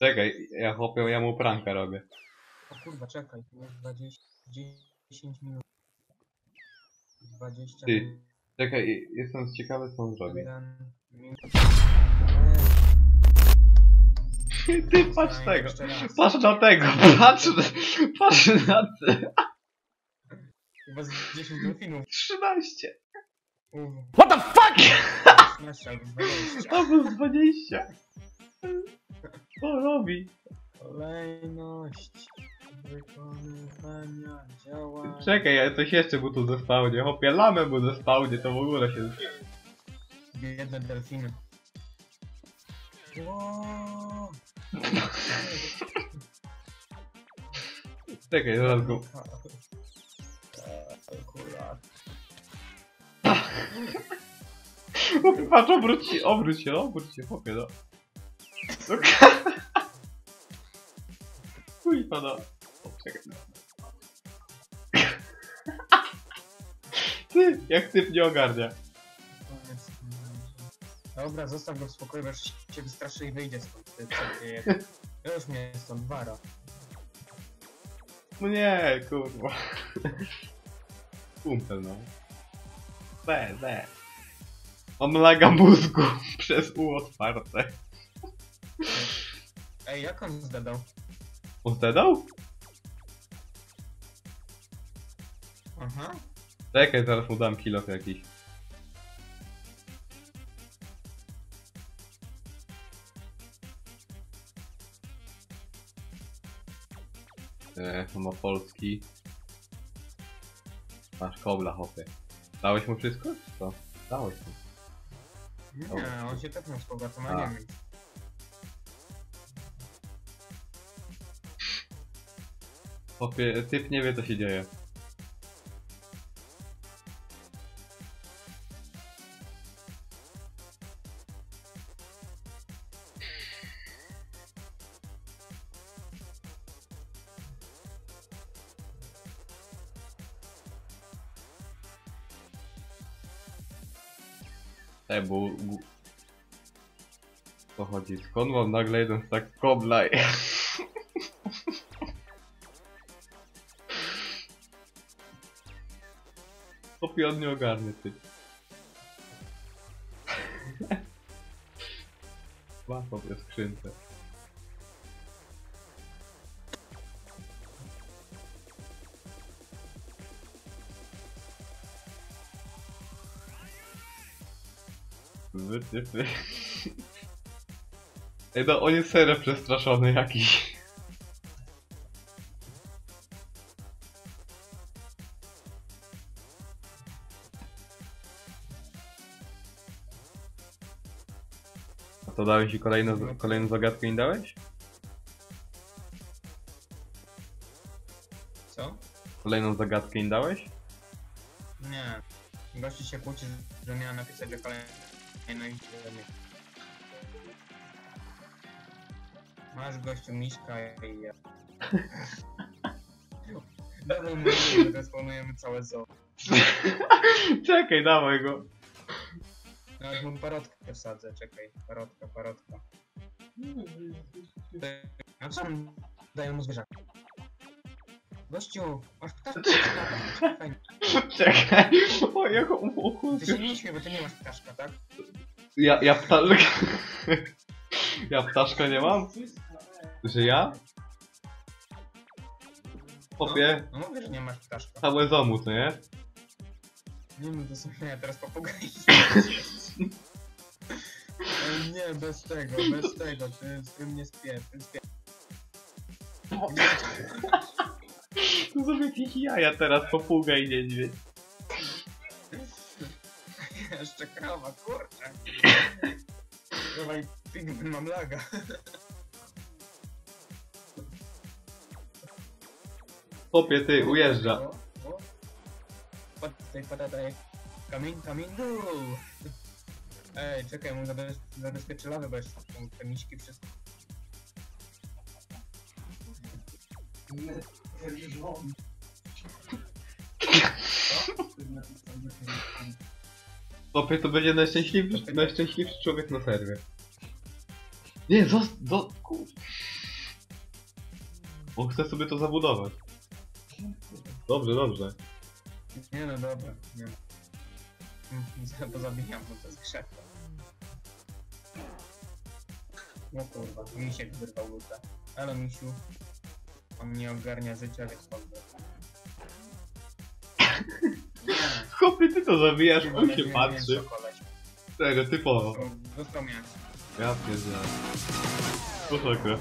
Czekaj, ja chłopie, ja mu pranka robię. O kurwa, czekaj, tu jest 20, 10 minut. 20 Ty, minut. Czekaj, jestem ciekawy co on zrobi. jeden minut. Ty patrz Eee, tego. jeszcze raz. Patrz na tego, patrz, patrz na te. Chyba z 10 delfinów. 13. What the fuck? 15 albo 20. To był 20. Co robi? Kolejność wykonywania działań. Czekaj, ja coś jeszcze mu tu zespałnie. Chłopie, lamę mu zespałnie, to w ogóle się... Biedne delfiny. Wow. Czekaj, zaraz go... Akurat. Patrz, obróć się, obróć się, obróć się, chłopie, no. No. Kuźwa, no. Czekaj. Ty, jak typ nie ogarnia. Dobra, zostaw go w spokoju, bo się wystraszy i wyjdzie stąd. Ty, ty. Już mnie stąd wara. No nie, kurwa. Kumpel, no. Be, be. Mam laga mózgu przez U otwarte. Ej, jak on zdadał? On zdedał? Aha. Czekaj, zaraz mu dam kilof jakiś. Eee, ma polski. Masz kobla, hopy. Dałeś mu wszystko? czy Co? Dałeś mu. Nie, on się tepnął z powrotem, a A. nie wiem. Hopie, typ nie wie co się dzieje. E, bo... Co chodzi? Skąd mam nagle jeden tak kobla? Chłopie, on nie ogarnie, ty. Ma sobie. Wy, ty, ty. Ej, no on jest serio przestraszony jakiś. To dałeś i kolejną, kolejną zagadkę nie dałeś? Co? Kolejną zagadkę nie dałeś? Nie. Gości się kłóci, że miałem napisać o kolejnej nie. Masz gościu miśka i ja. Dawaj mówię, że dysponujemy całe zoo. Czekaj, dawaj go. Nawet mu parotkę wsadzę, czekaj. Parotka, parotka. A co on daje mu zwierzaka? Gościu, masz ptaszka, fajnie. Czekaj. O, jak o, Ty się nie śmiej, bo ty nie masz ptaszka, tak? Ja, ja ptaszka... Ja ptaszka nie mam? Że ja? Chłopie, No, no mówię, że nie masz ptaszka. całe co nie? Nie no, to są nie, teraz papugai. Nie, bez tego, bez tego, ty z tym nie spię, ty spię. To są jakieś jaja teraz, popuga i niedźwiedź. Jeszcze krowa, kurczę. Dawaj, pigment mam laga. Chłopie, ty, ujeżdża. Tutaj, patataj. Kamień, kamień, dół. Ej, czekaj, mu zabez, zabezpieczy lawę, bo jeszcze są te miśki wszystko. Chłopie, to będzie najszczęśliwszy, najszczęśliwszy człowiek na serwie. Nie, zost... Do... Kur... On chce sobie to zabudować. Dobrze, dobrze. Nie no dobra, nie. To zabijam, bo to jest krzak. No kurwa, misiek wyrwał lutę. Ale misiu, on nie ogarnia życia, więc. Nie, Chłopie, ty to zabijasz, on się patrzy. Tego, typowo. Dostał mięso. Ja pierdzielę. Poczekaj.